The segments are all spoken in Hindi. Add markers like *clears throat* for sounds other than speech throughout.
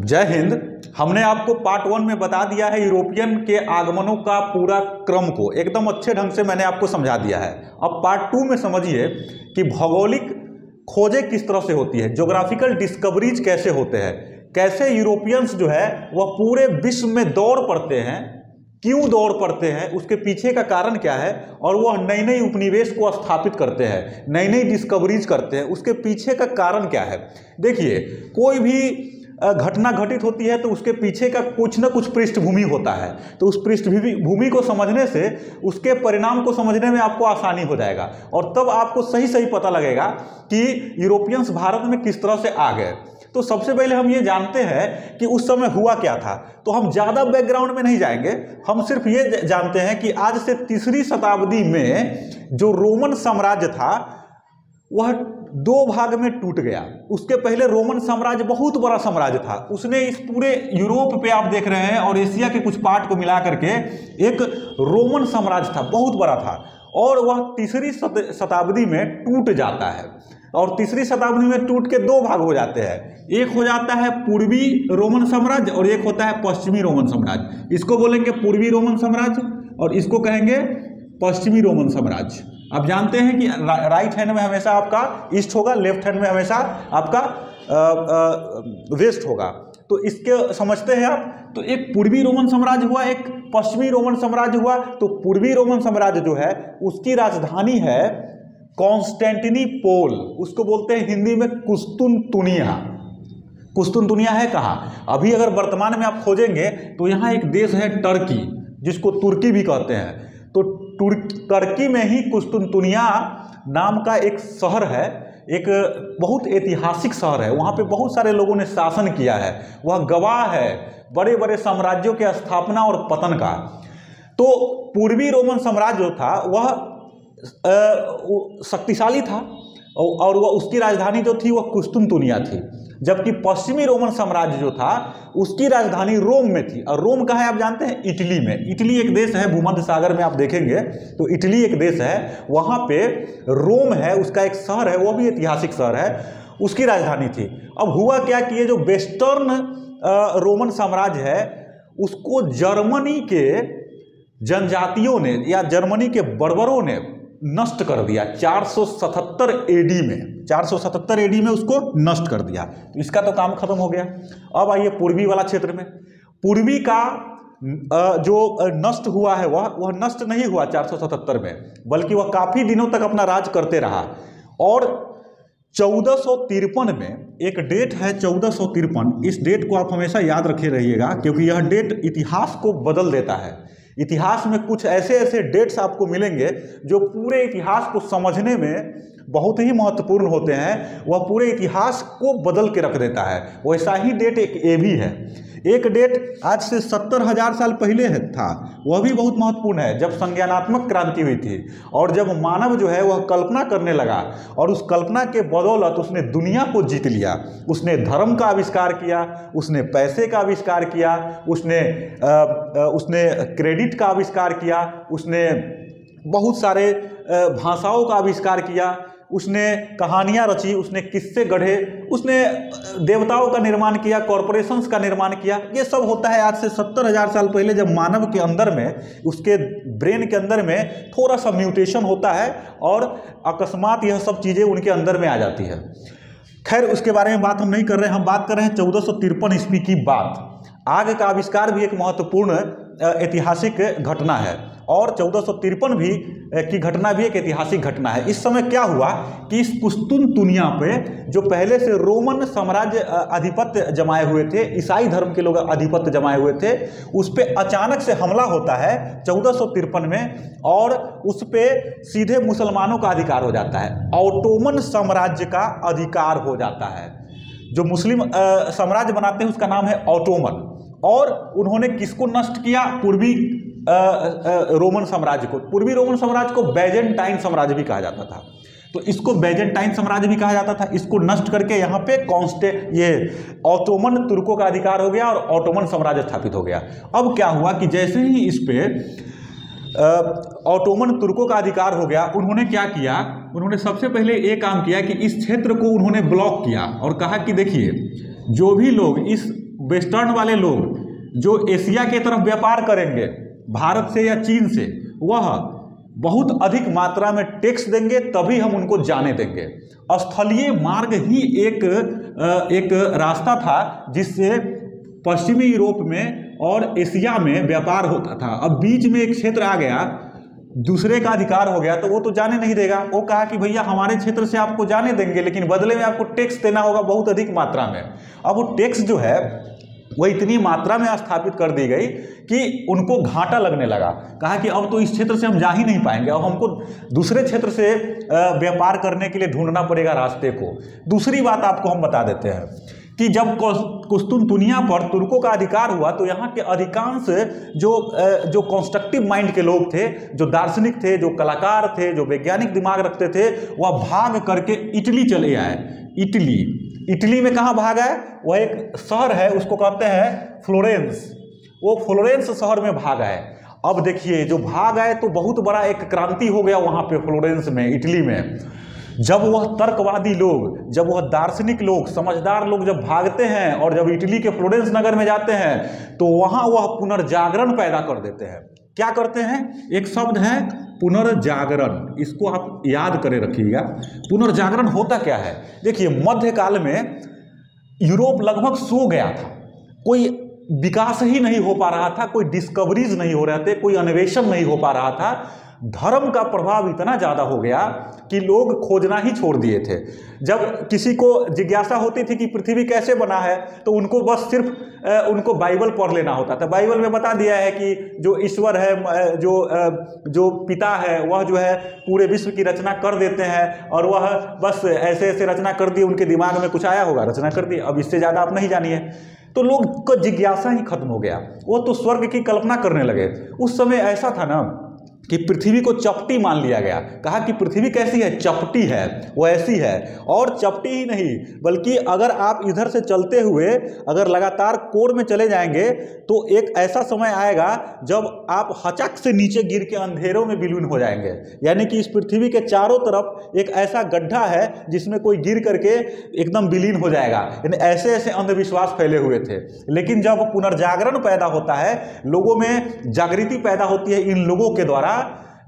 जय हिंद, हमने आपको पार्ट वन में बता दिया है यूरोपियन के आगमनों का पूरा क्रम को। एकदम अच्छे ढंग से मैंने आपको समझा दिया है। अब पार्ट टू में समझिए कि भौगोलिक खोजें किस तरह से होती है जोग्राफिकल डिस्कवरीज कैसे होते हैं, कैसे यूरोपियंस जो है, वह पूरे विश्व में दौड़ पड़ते हैं, क्यों दौड़ पड़ते हैं, उसके पीछे का कारण क्या है, और वह नई नई उपनिवेश को स्थापित करते हैं नई नई डिस्कवरीज करते हैं, उसके पीछे का कारण क्या है। देखिए, कोई भी घटना घटित होती है तो उसके पीछे का कुछ ना कुछ पृष्ठभूमि होता है। तो उस पृष्ठभूमि, भूमि को समझने से उसके परिणाम को समझने में आपको आसानी हो जाएगा। और तब आपको सही सही पता लगेगा कि यूरोपियंस भारत में किस तरह से आ गए तो सबसे पहले हम ये जानते हैं कि उस समय हुआ क्या था। तो हम ज़्यादा बैकग्राउंड में नहीं जाएँगे। हम सिर्फ़ ये जानते हैं कि आज से तीसरी शताब्दी में जो रोमन साम्राज्य था, वह दो भाग में टूट गया। उसके पहले रोमन साम्राज्य बहुत बड़ा साम्राज्य था। उसने इस पूरे यूरोप पे आप देख रहे हैं और एशिया के कुछ पार्ट को मिला करके एक रोमन साम्राज्य था, बहुत बड़ा था और वह तीसरी शताब्दी में टूट जाता है। और तीसरी शताब्दी में टूट के दो भाग हो जाते हैं। एक हो जाता है पूर्वी रोमन साम्राज्य और एक होता है पश्चिमी रोमन साम्राज्य। इसको बोलेंगे पूर्वी रोमन साम्राज्य और इसको कहेंगे पश्चिमी रोमन साम्राज्य। आप जानते हैं कि रा, राइट हैंड में हमेशा आपका ईस्ट होगा लेफ़्ट हैंड में हमेशा आपका वेस्ट होगा। तो इसके समझते हैं आप तो एक पूर्वी रोमन साम्राज्य हुआ एक पश्चिमी रोमन साम्राज्य हुआ। तो पूर्वी रोमन साम्राज्य जो है उसकी राजधानी है कॉन्स्टेंटिनीपोल उसको बोलते हैं हिंदी में कुस्तुन तुनिया कुस्तुनतुनिया। कुस्तुनतुनिया है कहाँ? अभी अगर वर्तमान में आप खोजेंगे तो यहाँ एक देश है टर्की जिसको तुर्की भी कहते हैं। तो टर्की में ही कुस्तुनतुनिया नाम का एक शहर है, एक बहुत ऐतिहासिक शहर है। वहाँ पे बहुत सारे लोगों ने शासन किया है। वह गवाह है बड़े बड़े साम्राज्यों के स्थापना और पतन का। तो पूर्वी रोमन साम्राज्य जो था, वह शक्तिशाली था और वह उसकी राजधानी जो थी, वह कुस्तुनतुनिया थी। जबकि पश्चिमी रोमन साम्राज्य जो था, उसकी राजधानी रोम में थी। और रोम कहाँ है, आप जानते हैं? इटली में। इटली एक देश है, भूमध्य सागर में आप देखेंगे तो इटली एक देश है। वहाँ पे रोम है, उसका एक शहर है, वो भी ऐतिहासिक शहर है, उसकी राजधानी थी। अब हुआ क्या कि ये जो वेस्टर्न रोमन साम्राज्य है, उसको जर्मनी के जनजातियों ने या जर्मनी के बर्बरों ने नष्ट कर दिया 477 एडी में 477 एडी में उसको नष्ट कर दिया। तो इसका तो काम खत्म हो गया। अब आइए पूर्वी वाला क्षेत्र में। पूर्वी का जो नष्ट हुआ है, वह वह नष्ट नहीं हुआ 477 में, बल्कि वह काफ़ी दिनों तक अपना राज करते रहा। और चौदह में, एक डेट है चौदह इस डेट को आप हमेशा याद रखे रहिएगा, क्योंकि यह डेट इतिहास को बदल देता है। इतिहास में कुछ ऐसे ऐसे डेट्स आपको मिलेंगे जो पूरे इतिहास को समझने में बहुत ही महत्वपूर्ण होते हैं। वह पूरे इतिहास को बदल के रख देता है। वैसा ही डेट एक ए भी है। एक डेट आज से सत्तर हज़ार साल पहले है था। वह भी बहुत महत्वपूर्ण है। जब संज्ञानात्मक क्रांति हुई थी और जब मानव जो है वह कल्पना करने लगा और उस कल्पना के बदौलत उसने दुनिया को जीत लिया उसने धर्म का आविष्कार किया उसने पैसे का आविष्कार किया उसने आ, आ, उसने क्रेडिट का आविष्कार किया उसने बहुत सारे भाषाओं का आविष्कार किया उसने कहानियाँ रची, उसने किस्से गढ़े, उसने देवताओं का निर्माण किया कॉरपोरेशंस का निर्माण किया। ये सब होता है आज से सत्तर हज़ार साल पहले जब मानव के अंदर में, उसके ब्रेन के अंदर में थोड़ा सा म्यूटेशन होता है और अकस्मात यह सब चीज़ें उनके अंदर में आ जाती है। खैर, उसके बारे में बात हम नहीं कर रहे हैं। हम बात कर रहे हैं चौदह सौ तिरपन ईस्वी की बात। आग का आविष्कार भी एक महत्वपूर्ण ऐतिहासिक घटना है। और चौदह भी की घटना भी एक ऐतिहासिक घटना है। इस समय क्या हुआ कि इस पुस्तुन दुनिया पे, जो पहले से रोमन साम्राज्य आधिपत्य जमाए हुए थे, ईसाई धर्म के लोग आधिपत्य जमाए हुए थे, उस पर अचानक से हमला होता है चौदह में, और उस पर सीधे मुसलमानों का अधिकार हो जाता है। ऑटोमन साम्राज्य का अधिकार हो जाता है। जो मुस्लिम साम्राज्य बनाते हैं, उसका नाम है ऑटोमन। और उन्होंने किसको नष्ट किया? पूर्वी रोमन साम्राज्य को, पूर्वी रोमन साम्राज्य को बैजेंटाइन साम्राज्य भी कहा जाता था। तो इसको बैजेंटाइन साम्राज्य भी कहा जाता था। इसको नष्ट करके यहाँ पे कॉन्स्टे, ये ऑटोमन तुर्कों का अधिकार हो गया और ऑटोमन साम्राज्य स्थापित हो गया। अब क्या हुआ कि जैसे ही इस पे ऑटोमन तुर्कों का अधिकार हो गया, उन्होंने क्या किया? उन्होंने सबसे पहले ये काम किया कि इस क्षेत्र को उन्होंने ब्लॉक किया और कहा कि देखिए, जो भी लोग, इस वेस्टर्न वाले लोग, जो एशिया के तरफ़ व्यापार करेंगे भारत से या चीन से, वह बहुत अधिक मात्रा में टैक्स देंगे, तभी हम उनको जाने देंगे। स्थलीय मार्ग ही एक एक रास्ता था जिससे पश्चिमी यूरोप में और एशिया में व्यापार होता था। अब बीच में एक क्षेत्र आ गया, दूसरे का अधिकार हो गया तो वो तो जाने नहीं देगा। वो कहा कि भैया, हमारे क्षेत्र से आपको जाने देंगे, लेकिन बदले में आपको टैक्स देना होगा बहुत अधिक मात्रा में। अब वो टैक्स जो है वो इतनी मात्रा में स्थापित कर दी गई कि उनको घाटा लगने लगा। कहा कि अब तो इस क्षेत्र से हम जा ही नहीं पाएँगे, अब हमको दूसरे क्षेत्र से व्यापार करने के लिए ढूंढना पड़ेगा रास्ते को। दूसरी बात आपको हम बता देते हैं। कि जब कुस्तुनतुनिया पर तुर्कों का अधिकार हुआ तो यहाँ के अधिकांश जो जो कॉन्स्ट्रक्टिव माइंड के लोग थे, जो दार्शनिक थे, जो कलाकार थे, जो वैज्ञानिक दिमाग रखते थे, वह भाग करके इटली चले आए। इटली। इटली में कहाँ भाग आए वह एक शहर है, उसको कहते हैं फ्लोरेंस। वो फ्लोरेंस शहर में भाग आए अब देखिए, जो भाग आए तो बहुत बड़ा एक क्रांति हो गया वहाँ पे फ्लोरेंस में, इटली में। जब वह तर्कवादी लोग, जब वह दार्शनिक लोग, समझदार लोग जब भागते हैं और जब इटली के फ्लोरेंस नगर में जाते हैं तो वहाँ वह पुनर्जागरण पैदा कर देते हैं। क्या करते हैं? एक शब्द है पुनर्जागरण। इसको आप याद करे रखिएगा। पुनर्जागरण होता क्या है? देखिए, मध्यकाल में यूरोप लगभग सो गया था। कोई विकास ही नहीं हो पा रहा था, कोई डिस्कवरीज नहीं हो रहे थे, कोई अन्वेषण नहीं हो पा रहा था। धर्म का प्रभाव इतना ज़्यादा हो गया कि लोग खोजना ही छोड़ दिए थे। जब किसी को जिज्ञासा होती थी कि पृथ्वी कैसे बना है तो उनको बस सिर्फ़ उनको बाइबल पढ़ लेना होता था। बाइबल में बता दिया है कि जो ईश्वर है जो जो पिता है, वह जो है पूरे विश्व की रचना कर देते हैं और वह बस ऐसे ऐसे रचना कर दी, उनके दिमाग में कुछ आया होगा, रचना कर दी, अब इससे ज़्यादा आप नहीं जानिए। तो लोग को जिज्ञासा ही खत्म हो गया। वो तो स्वर्ग की कल्पना करने लगे। उस समय ऐसा था ना कि पृथ्वी को चपटी मान लिया गया। कहा कि पृथ्वी कैसी है? चपटी है, वो ऐसी है। और चपटी ही नहीं, बल्कि अगर आप इधर से चलते हुए अगर लगातार कोर में चले जाएँगे तो एक ऐसा समय आएगा जब आप हचक से नीचे गिर के अंधेरों में विलीन हो जाएँगे। यानी कि इस पृथ्वी के चारों तरफ़ एक ऐसा गड्ढा है जिसमें कोई गिर करके एकदम विलीन हो जाएगा। यानी ऐसे ऐसे अंधविश्वास फैले हुए थे। लेकिन जब पुनर्जागरण पैदा होता है, लोगों में जागृति पैदा होती है इन लोगों के द्वारा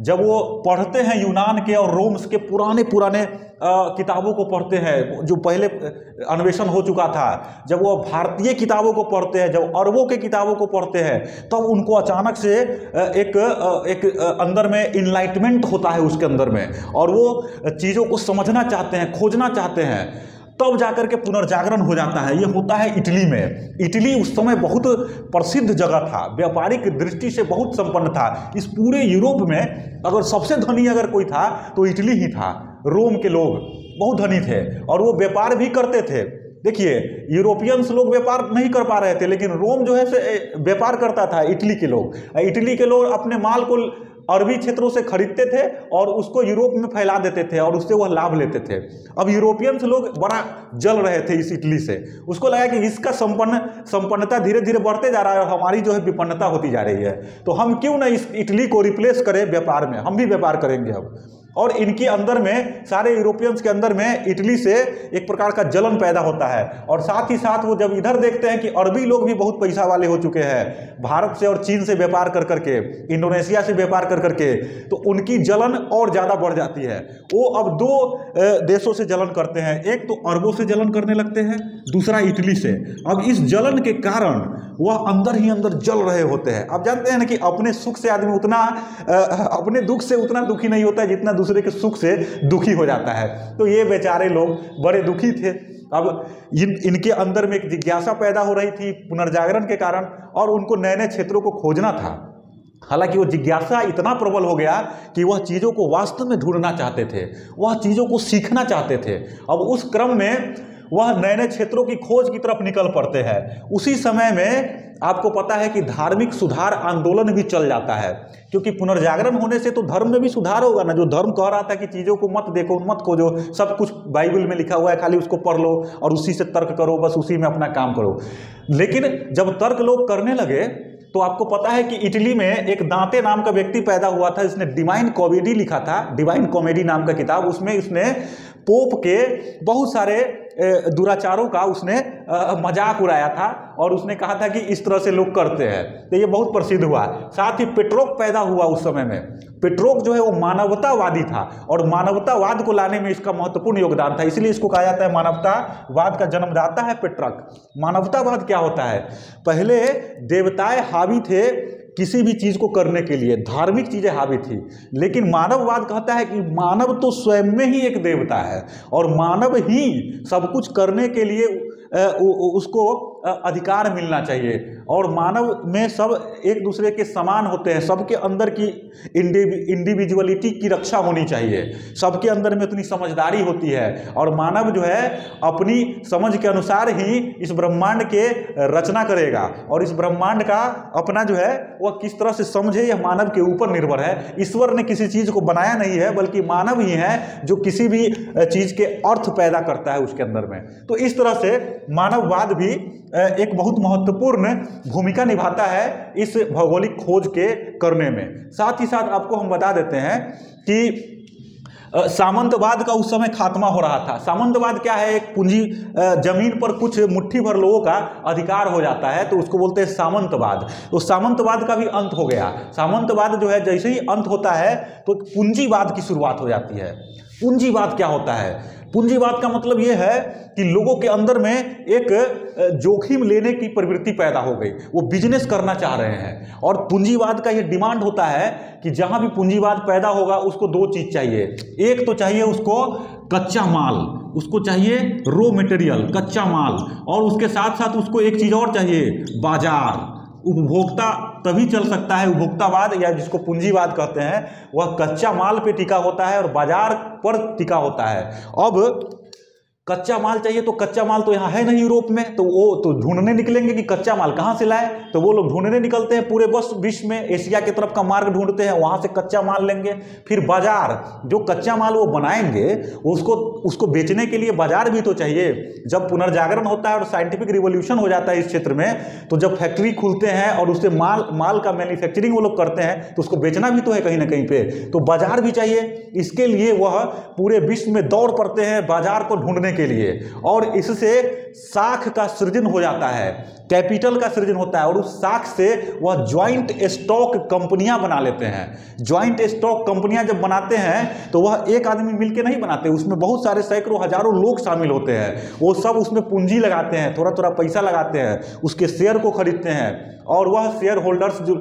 जब वो पढ़ते हैं यूनान के और रोम्स के पुराने पुराने किताबों को पढ़ते हैं, जो पहले अन्वेषण हो चुका था। जब वो भारतीय किताबों को पढ़ते हैं, जब अरबों के किताबों को पढ़ते हैं, तब तो उनको अचानक से एक एक अंदर में इनलाइटमेंट होता है उसके अंदर में। और वो चीज़ों को समझना चाहते हैं, खोजना चाहते हैं। तब जाकर के पुनर्जागरण हो जाता है। ये होता है इटली में। इटली उस समय बहुत प्रसिद्ध जगह था। व्यापारिक दृष्टि से बहुत संपन्न था। इस पूरे यूरोप में अगर सबसे धनी अगर कोई था तो इटली ही था। रोम के लोग बहुत धनी थे और वो व्यापार भी करते थे। देखिए, यूरोपियंस लोग व्यापार नहीं कर पा रहे थे, लेकिन रोम जो है से व्यापार करता था इटली के लोग। इटली के लोग अपने माल को अरबी क्षेत्रों से खरीदते थे और उसको यूरोप में फैला देते थे और उससे वह लाभ लेते थे। अब यूरोपियंस लोग बड़ा जल रहे थे इस इटली से। उसको लगा कि इसका संपन्न, संपन्नता धीरे धीरे बढ़ते जा रहा है और हमारी जो है विपन्नता होती जा रही है। तो हम क्यों ना इस इटली को रिप्लेस करें व्यापार में? हम भी व्यापार करेंगे अब। और इनके अंदर में, सारे यूरोपियंस के अंदर में इटली से एक प्रकार का जलन पैदा होता है। और साथ ही साथ वो जब इधर देखते हैं कि अरबी लोग भी बहुत पैसा वाले हो चुके हैं, भारत से और चीन से व्यापार कर करके, इंडोनेशिया से व्यापार कर करके तो उनकी जलन और ज़्यादा बढ़ जाती है। वो अब दो देशों से जलन करते हैं। एक तो अरबों से जलन करने लगते हैं, दूसरा इटली से। अब इस जलन के कारण वह अंदर ही अंदर जल रहे होते हैं। अब जानते हैं ना कि अपने सुख से आदमी उतना अपने दुख से उतना दुखी नहीं होता है जितना दूसरे के सुख से दुखी हो जाता है। तो ये बेचारे लोग बड़े दुखी थे। अब इन, इनके अंदर में एक जिज्ञासा पैदा हो रही थी पुनर्जागरण के कारण और उनको नए नए क्षेत्रों को खोजना था। हालाँकि वो जिज्ञासा इतना प्रबल हो गया कि वह चीज़ों को वास्तव में ढूंढना चाहते थे, वह चीज़ों को सीखना चाहते थे। अब उस क्रम में वह नए नए क्षेत्रों की खोज की तरफ़ निकल पड़ते हैं। उसी समय में आपको पता है कि धार्मिक सुधार आंदोलन भी चल जाता है, क्योंकि पुनर्जागरण होने से तो धर्म में भी सुधार होगा ना। जो धर्म कह रहा था कि चीज़ों को मत देखो, मत खोजो, सब कुछ बाइबल में लिखा हुआ है, खाली उसको पढ़ लो और उसी से तर्क करो, बस उसी में अपना काम करो। लेकिन जब तर्क लोग करने लगे तो आपको पता है कि इटली में एक दांते नाम का व्यक्ति पैदा हुआ था, जिसने डिवाइन कॉमेडी लिखा था, डिवाइन कॉमेडी नाम का किताब, उसमें उसने पोप के बहुत सारे दुराचारों का उसने मज़ाक उड़ाया था और उसने कहा था कि इस तरह से लोग करते हैं। तो ये बहुत प्रसिद्ध हुआ। साथ ही पेट्रोक पैदा हुआ उस समय में। पेट्रोक जो है वो मानवतावादी था और मानवतावाद को लाने में इसका महत्वपूर्ण योगदान था। इसलिए इसको कहा जाता है मानवतावाद का जन्मदाता है पेट्रक मानवतावाद क्या होता है? पहले देवताएँ हावी थे किसी भी चीज़ को करने के लिए। धार्मिक चीज़ें हावी थी, लेकिन मानववाद कहता है कि मानव तो स्वयं में ही एक देवता है और मानव ही सब कुछ करने के लिए उसको अधिकार मिलना चाहिए। और मानव में सब एक दूसरे के समान होते हैं। सबके अंदर की इंडिविजुअलिटी की रक्षा होनी चाहिए। सबके अंदर में उतनी समझदारी होती है। और मानव जो है, अपनी समझ के अनुसार ही इस ब्रह्मांड के रचना करेगा। और इस ब्रह्मांड का अपना जो है, वह किस तरह से समझे, यह मानव के ऊपर निर्भर है। ईश्वर ने किसी चीज़ को बनाया नहीं है, बल्कि मानव ही है, जो किसी भी चीज़ के अर्थ पैदा करता है उसके अंदर में। तो इस तरह से मानववाद भी एक बहुत महत्वपूर्ण भूमिका निभाता है इस भौगोलिक खोज के करने में। साथ ही साथ आपको हम बता देते हैं कि सामंतवाद का उस समय खात्मा हो रहा था। सामंतवाद क्या है? एक पूंजी ज़मीन पर कुछ मुट्ठी भर लोगों का अधिकार हो जाता है तो उसको बोलते हैं सामंतवाद। तो सामंतवाद का भी अंत हो गया। सामंतवाद जो है, जैसे ही अंत होता है तो पूंजीवाद की शुरुआत हो जाती है। पूंजीवाद क्या होता है? पूंजीवाद का मतलब यह है कि लोगों के अंदर में एक जोखिम लेने की प्रवृत्ति पैदा हो गई। वो बिज़नेस करना चाह रहे हैं। और पूंजीवाद का ये डिमांड होता है कि जहाँ भी पूंजीवाद पैदा होगा, उसको दो चीज़ चाहिए। एक तो चाहिए उसको कच्चा माल, उसको चाहिए रो मटेरियल कच्चा माल। और उसके साथ साथ उसको एक चीज़ और चाहिए, बाज़ार, उपभोक्ता तभी चल सकता है उपभोक्तावाद या जिसको पूंजीवाद कहते हैं, वह कच्चा माल पे टिका होता है और बाज़ार पर टिका होता है। अब कच्चा माल चाहिए तो कच्चा माल तो यहाँ है नहीं यूरोप में तो वो तो ढूँढने निकलेंगे कि कच्चा माल कहाँ से लाए? तो वो लोग ढूँढने निकलते हैं पूरे बस विश्व में, एशिया की तरफ़ का मार्ग ढूंढते हैं, वहाँ से कच्चा माल लेंगे। फिर बाज़ार, जो कच्चा माल वो बनाएँगे, उसको उसको बेचने के लिए बाज़ार भी तो चाहिए। जब पुनर्जागरण होता है और साइंटिफिक रिवोल्यूशन हो जाता है इस क्षेत्र में तो जब फैक्ट्री खुलते हैं और उससे माल माल का मैन्युफैक्चरिंग वो लोग करते हैं तो उसको बेचना भी तो है कहीं ना कहीं पे। तो बाज़ार भी चाहिए। इसके लिए वह पूरे विश्व में दौड़ पड़ते हैं, बाज़ार को ढूँढने के लिए। और इससे साख का सृजन हो जाता है, कैपिटल का सृजन होता है, और उस साख से वह ज्वाइंट स्टॉक कंपनियाँ बना लेते हैं। ज्वाइंट स्टॉक कंपनियाँ जब बनाते हैं तो वह एक आदमी मिलकर नहीं बनाते, उसमें बहुत सारे सैकड़ों, हज़ारों लोग शामिल होते हैं। वो सब उसमें पूंजी लगाते हैं थोड़ा थोड़ा पैसा लगाते हैं, उसके शेयर को खरीदते हैं। और वह शेयर होल्डर्स जो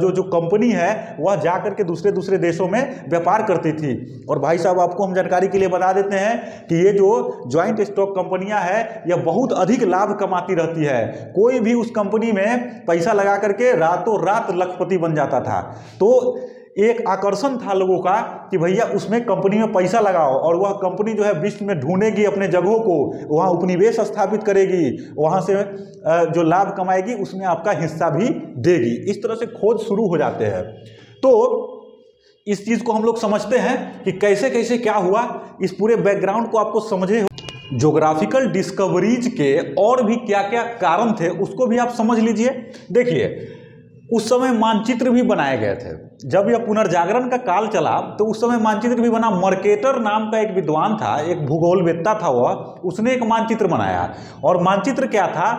जो जो कंपनी है, वह जा करके दूसरे दूसरे देशों में व्यापार करती थी। और भाई साहब, आपको हम जानकारी के लिए बता देते हैं कि ये जो ज्वाइंट स्टॉक कंपनियाँ हैं यह बहुत अधिक लाभ कमाती रहती है। कोई भी उस कंपनी में पैसा लगा करके रातों रात लखपति बन जाता था। तो एक आकर्षण था लोगों का कि भैया उसमें कंपनी में पैसा लगाओ और वह कंपनी जो है विश्व में ढूंढेगी अपने जगहों को, वहाँ उपनिवेश स्थापित करेगी, वहाँ से जो लाभ कमाएगी, उसमें आपका हिस्सा भी देगी। इस तरह से खोज शुरू हो जाते हैं। तो इस चीज़ को हम लोग समझते हैं कि कैसे कैसे क्या हुआ। इस पूरे बैकग्राउंड को आपको समझे जोग्राफिकल डिस्कवरीज के और भी क्या क्या कारण थे, उसको भी आप समझ लीजिए। देखिए उस समय मानचित्र भी बनाए गए थे। जब यह पुनर्जागरण का काल चला तो उस समय मानचित्र भी बना। मर्केटर नाम का एक विद्वान था, एक भूगोलवेत्ता था वह, उसने एक मानचित्र बनाया। और मानचित्र क्या था?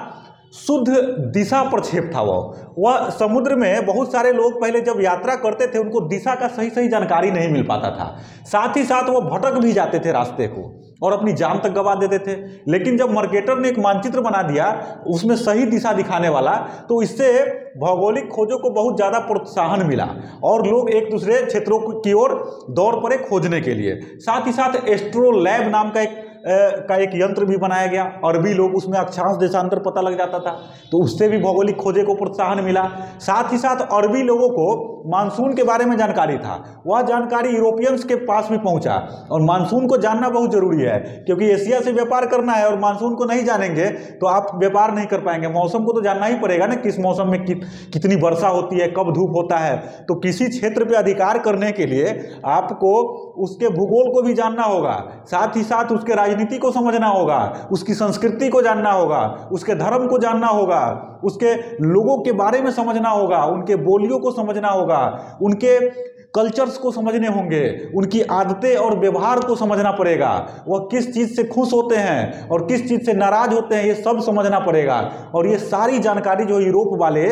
शुद्ध दिशा प्रक्षेप था वह वह समुद्र में बहुत सारे लोग पहले जब यात्रा करते थे, उनको दिशा का सही सही जानकारी नहीं मिल पाता था। साथ ही साथ वो भटक भी जाते थे रास्ते को और अपनी जान तक गवा देते थे। लेकिन जब मार्केटर ने एक मानचित्र बना दिया, उसमें सही दिशा दिखाने वाला तो इससे भौगोलिक खोजों को बहुत ज़्यादा प्रोत्साहन मिला और लोग एक दूसरे क्षेत्रों की ओर दौड़ पड़े खोजने के लिए। साथ ही साथ एस्ट्रोलैब नाम का एक का एक यंत्र भी बनाया गया अरबी लोग उसमें अक्षांश देशांतर पता लग जाता था। तो उससे भी भौगोलिक खोजे को प्रोत्साहन मिला। साथ ही साथ अरबी लोगों को मानसून के बारे में जानकारी था। वह जानकारी यूरोपियंस के पास भी पहुँचा और मानसून को जानना बहुत ज़रूरी है क्योंकि एशिया से व्यापार करना है और मानसून को नहीं जानेंगे तो आप व्यापार नहीं कर पाएँगे। मौसम को तो जानना ही पड़ेगा ना किस मौसम में कि, कितनी वर्षा होती है कब धूप होता है। तो किसी क्षेत्र पर अधिकार करने के लिए आपको उसके भूगोल को भी जानना होगा। साथ ही साथ उसके राजनीति को समझना होगा, उसकी संस्कृति को जानना होगा, उसके धर्म को जानना होगा, उसके लोगों के बारे में समझना होगा, उनके बोलियों को समझना होगा, उनके कल्चर्स को समझने होंगे, उनकी आदतें और व्यवहार को समझना पड़ेगा। वह किस चीज़ से खुश होते हैं और किस चीज़ से नाराज़ होते हैं, ये सब समझना पड़ेगा। और ये सारी जानकारी जो यूरोप वाले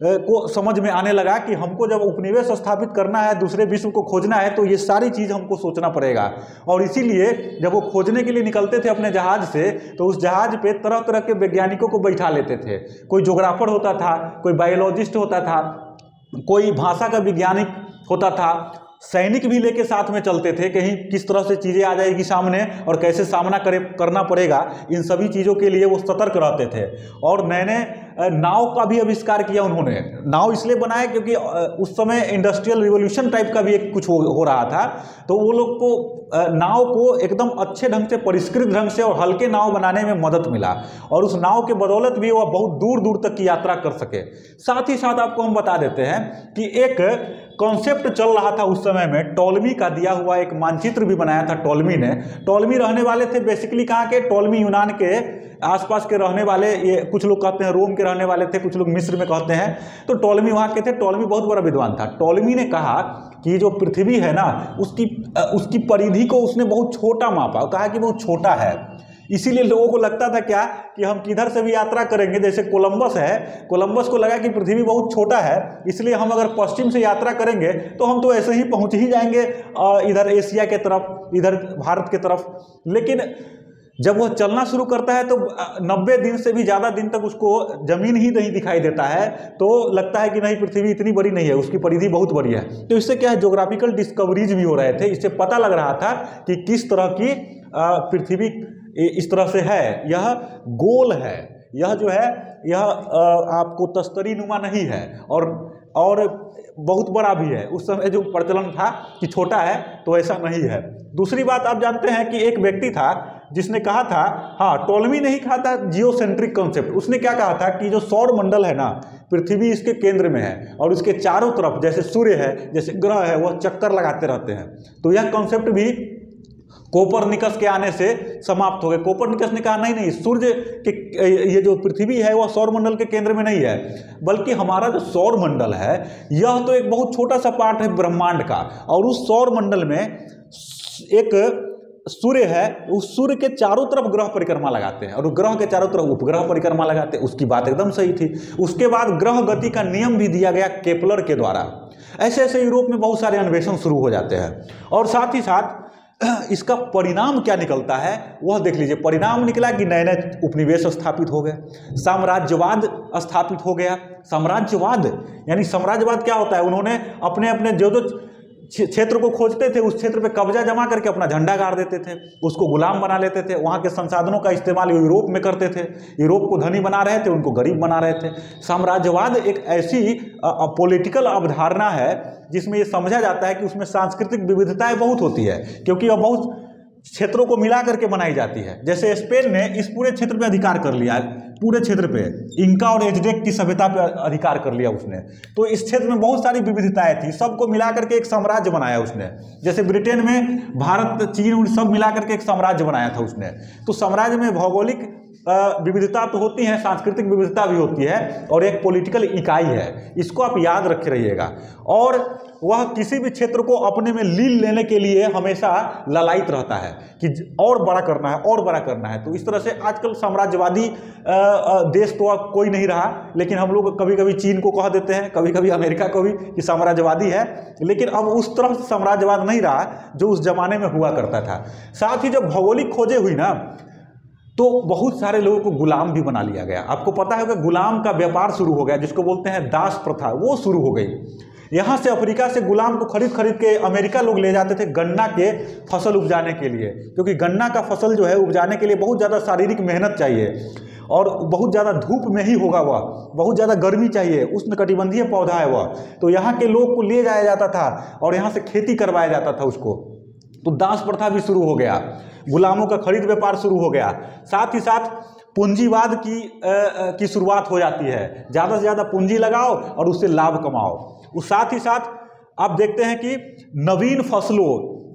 को समझ में आने लगा कि हमको जब उपनिवेश स्थापित करना है, दूसरे विश्व को खोजना है तो ये सारी चीज़ हमको सोचना पड़ेगा। और इसीलिए जब वो खोजने के लिए निकलते थे अपने जहाज़ से तो उस जहाज़ पे तरह तरह के वैज्ञानिकों को बैठा लेते थे। कोई जोग्राफर होता था, कोई बायोलॉजिस्ट होता था, कोई भाषा का वैज्ञानिक होता था सैनिक भी लेके साथ में चलते थे कहीं किस तरह से चीज़ें आ जाएगी सामने और कैसे सामना करे करना पड़ेगा इन सभी चीज़ों के लिए वो सतर्क रहते थे। और नए नए नाव का भी आविष्कार किया उन्होंने। नाव इसलिए बनाया क्योंकि उस समय इंडस्ट्रियल रिवोल्यूशन टाइप का भी एक कुछ हो, हो रहा था। तो वो लोग को नाव को एकदम अच्छे ढंग से परिष्कृत ढंग से और हल्के नाव बनाने में मदद मिला। और उस नाव के बदौलत भी वह बहुत दूर दूर तक की यात्रा कर सके। साथ ही साथ आपको हम बता देते हैं कि एक कॉन्सेप्ट चल रहा था उस समय में टोलमी का दिया हुआ एक मानचित्र भी बनाया था टोलमी ने। टोलमी रहने वाले थे बेसिकली कहाँ के? टोलमी यूनान के आसपास के रहने वाले, ये कुछ लोग कहते हैं रोम के रहने वाले थे, कुछ लोग मिस्र में कहते हैं। तो टोलमी वहाँ के थे टोलमी बहुत बड़ा विद्वान था। टोलमी ने कहा कि जो पृथ्वी है ना, उसकी उसकी परिधि को उसने बहुत छोटा मापा। कहा कि बहुत छोटा है। इसीलिए लोगों को लगता था क्या कि हम किधर से भी यात्रा करेंगे? जैसे कोलंबस है, कोलंबस को लगा कि पृथ्वी बहुत छोटा है, इसलिए हम अगर पश्चिम से यात्रा करेंगे तो हम तो ऐसे ही पहुँच ही जाएँगे इधर एशिया के तरफ़, इधर भारत के तरफ़। लेकिन जब वह चलना शुरू करता है तो नब्बे दिन से भी ज़्यादा दिन तक उसको ज़मीन ही नहीं दिखाई देता है तो लगता है कि नहीं, पृथ्वी इतनी बड़ी नहीं है, उसकी परिधि बहुत बड़ी है। तो इससे क्या है जोग्राफिकल डिस्कवरीज भी हो रहे थे, इससे पता लग रहा था कि किस तरह की पृथ्वी इस तरह से है। यह गोल है। यह जो है, यह आपको तस्तरी नुमा नहीं है और और बहुत बड़ा भी है। उस समय जो प्रचलन था कि छोटा है तो ऐसा नहीं है। दूसरी बात आप जानते हैं कि एक व्यक्ति था जिसने कहा था हाँ टोलमी नहीं कहा था जियो सेंट्रिक कॉन्सेप्ट। उसने क्या कहा था कि जो सौर मंडल है ना, पृथ्वी इसके केंद्र में है और इसके चारों तरफ़ जैसे सूर्य है, जैसे ग्रह है, वह चक्कर लगाते रहते हैं। तो यह कॉन्सेप्ट भी कोपरनिकस के आने से समाप्त हो गए। कोपरनिकस ने कहा, नहीं नहीं, सूर्य के, ये जो पृथ्वी है, वह सौर मंडल के केंद्र में नहीं है, बल्कि हमारा जो सौर मंडल है, यह तो एक बहुत छोटा सा पार्ट है ब्रह्मांड का, और उस सौर मंडल में एक सूर्य है, उस सूर्य के चारों तरफ़ ग्रह परिक्रमा लगाते हैं, और ग्रह के चारों तरफ़ उपग्रह परिक्रमा लगाते हैं। उसकी बात एकदम सही थी। उसके बाद ग्रह गति का नियम भी दिया गया केपलर के द्वारा। ऐसे ऐसे यूरोप में बहुत सारे अन्वेषण शुरू हो जाते हैं, और साथ ही साथ *clears throat* इसका परिणाम क्या निकलता है, वह देख लीजिए। परिणाम निकला कि नए नए उपनिवेश स्थापित हो गए, साम्राज्यवाद स्थापित हो गया। साम्राज्यवाद, यानी साम्राज्यवाद क्या होता है? उन्होंने अपने अपने जो जो क्षेत्र को खोजते थे, उस क्षेत्र पे कब्जा जमा करके अपना झंडा गाड़ देते थे, उसको गुलाम बना लेते थे, वहाँ के संसाधनों का इस्तेमाल यूरोप में करते थे, यूरोप को धनी बना रहे थे, उनको गरीब बना रहे थे। साम्राज्यवाद एक ऐसी पॉलिटिकल अवधारणा है, जिसमें ये समझा जाता है कि उसमें सांस्कृतिक विविधताएँ बहुत होती है, क्योंकि वह बहुत क्षेत्रों को मिला करके बनाई जाती है। जैसे स्पेन ने इस पूरे क्षेत्र में अधिकार कर लिया। पूरे क्षेत्र पे इंका और एजडेक की सभ्यता पे अधिकार कर लिया उसने। तो इस क्षेत्र में बहुत सारी विविधताएँ थी, सबको मिला करके एक साम्राज्य बनाया उसने। जैसे ब्रिटेन में भारत, चीन सब मिला करके एक साम्राज्य बनाया था उसने। तो साम्राज्य में भौगोलिक विविधता तो होती है, सांस्कृतिक विविधता भी होती है और एक पॉलिटिकल इकाई है। इसको आप याद रखे रहिएगा। और वह किसी भी क्षेत्र को अपने में लील लेने के लिए हमेशा ललायित रहता है कि और बड़ा करना है, और बड़ा करना है। तो इस तरह से आजकल साम्राज्यवादी देश तो कोई नहीं रहा, लेकिन हम लोग कभी कभी चीन को कह देते हैं कभी कभी अमेरिका को भी कि साम्राज्यवादी है। लेकिन अब उस तरह साम्राज्यवाद नहीं रहा, जो उस जमाने में हुआ करता था। साथ ही जब भौगोलिक खोजें हुई ना तो बहुत सारे लोगों को गुलाम भी बना लिया गया। आपको पता है कि गुलाम का व्यापार शुरू हो गया, जिसको बोलते हैं दास प्रथा, वो शुरू हो गई। यहाँ से अफ्रीका से गुलाम को खरीद खरीद के अमेरिका लोग ले जाते थे गन्ना के फ़सल उपजाने के लिए, क्योंकि गन्ना का फ़सल जो है उपजाने के लिए बहुत ज़्यादा शारीरिक मेहनत चाहिए और बहुत ज़्यादा धूप में ही होगा वह, बहुत ज़्यादा गर्मी चाहिए उष्ण कटिबंधीय पौधा है वह। तो यहाँ के लोग को ले जाया जाता था और यहाँ से खेती करवाया जाता था उसको। तो दास प्रथा भी शुरू हो गया। गुलामों का खरीद व्यापार शुरू हो गया। साथ ही साथ पूंजीवाद की आ, की शुरुआत हो जाती है। ज़्यादा से ज़्यादा पूंजी लगाओ और उससे लाभ कमाओ। उस साथ ही साथ आप देखते हैं कि नवीन फ़सलों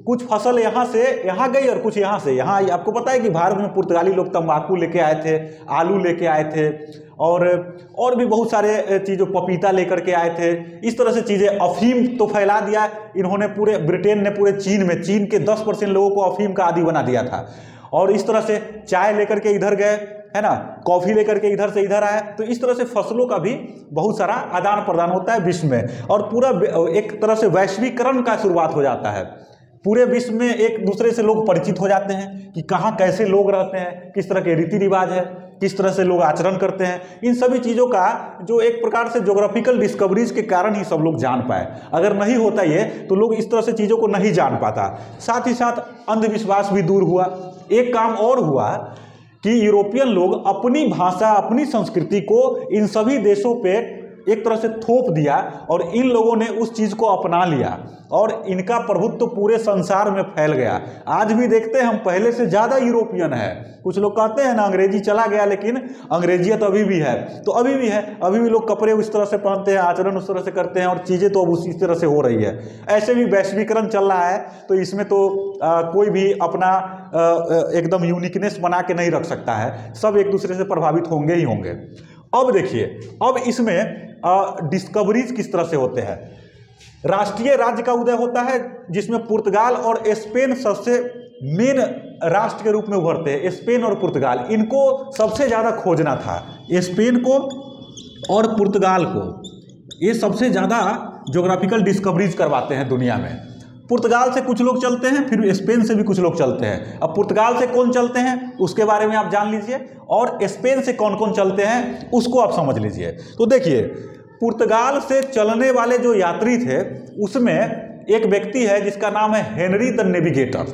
कुछ फ़सल यहाँ से, यहाँ गई और कुछ यहाँ से। यहाँ आई आपको पता है कि भारत में पुर्तगाली लोग तंबाकू लेके आए थे, आलू लेके आए थे, और और भी बहुत सारे चीज़ों, पपीता लेकर के आए थे। इस तरह से चीज़ें अफीम तो फैला दिया। इन्होंने पूरे, ब्रिटेन ने पूरे चीन में, चीन के दस परसेंट लोगों को अफीम का आदि बना दिया था। और इस तरह से चाय लेकर के इधर गए, है ना? कॉफ़ी लेकर के इधर से इधर आए। तो इस तरह से फ़सलों का भी बहुत सारा आदान प्रदान होता है विश्व में। और पूरा, एक तरह से वैश्वीकरण का शुरुआत हो जाता है। पूरे विश्व में एक दूसरे से लोग परिचित हो जाते हैं कि कहाँ कैसे लोग रहते हैं, किस तरह के रीति रिवाज है, किस तरह से लोग आचरण करते हैं। इन सभी चीज़ों का जो एक प्रकार से जोग्राफिकल डिस्कवरीज के कारण ही सब लोग जान पाए। अगर नहीं होता ये तो लोग इस तरह से चीज़ों को नहीं जान पाता। साथ ही साथ अंधविश्वास भी दूर हुआ। एक काम और हुआ कि यूरोपियन लोग अपनी भाषा, अपनी संस्कृति को इन सभी देशों पे एक तरह से थोप दिया और इन लोगों ने उस चीज़ को अपना लिया और इनका प्रभुत्व तो पूरे संसार में फैल गया। आज भी देखते हैं हम पहले से ज़्यादा यूरोपियन है। कुछ लोग कहते हैं ना अंग्रेज़ी चला गया लेकिन अंग्रेजियत अभी भी है। तो अभी भी है अभी भी लोग कपड़े उस तरह से पहनते हैं आचरण उस तरह से करते हैं और चीज़ें तो अब उसी तरह से हो रही है। ऐसे भी वैश्वीकरण चल रहा है तो इसमें तो आ, कोई भी अपना आ, एकदम यूनिकनेस बना के नहीं रख सकता है। सब एक दूसरे से प्रभावित होंगे ही होंगे। अब देखिए, अब इसमें डिस्कवरीज किस तरह से होते हैं? राष्ट्रीय राज्य का उदय होता है, जिसमें पुर्तगाल और स्पेन सबसे मेन राष्ट्र के रूप में उभरते हैं, स्पेन और पुर्तगाल। इनको सबसे ज़्यादा खोजना था, स्पेन को और पुर्तगाल को। ये सबसे ज़्यादा जोग्राफिकल डिस्कवरीज करवाते हैं दुनिया में। पुर्तगाल से कुछ लोग चलते हैं, फिर स्पेन से भी कुछ लोग चलते हैं। अब पुर्तगाल से कौन चलते हैं, उसके बारे में आप जान लीजिए। और स्पेन से कौन कौन चलते हैं, उसको आप समझ लीजिए। तो देखिए, पुर्तगाल से चलने वाले जो यात्री थे, उसमें एक व्यक्ति है, जिसका नाम है हेनरी द नेविगेटर।